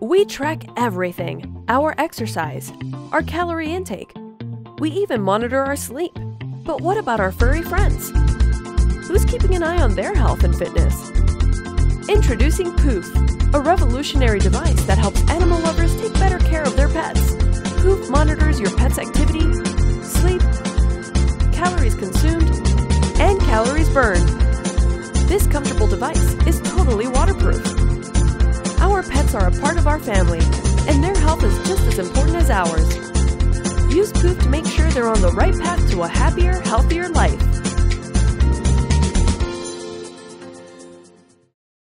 We track everything our exercise, our calorie intake. We even monitor our sleep. But what about our furry friends? Who's keeping an eye on their health and fitness? Introducing Poof, a revolutionary device that helps animal lovers take better care of their pets. Poof monitors your pet's activity, sleep, calories consumed, and calories burned. This comfortable device is totally waterproof. Are a part of our family, and their health is just as important as ours. Use Poof to make sure they're on the right path to a happier, healthier life.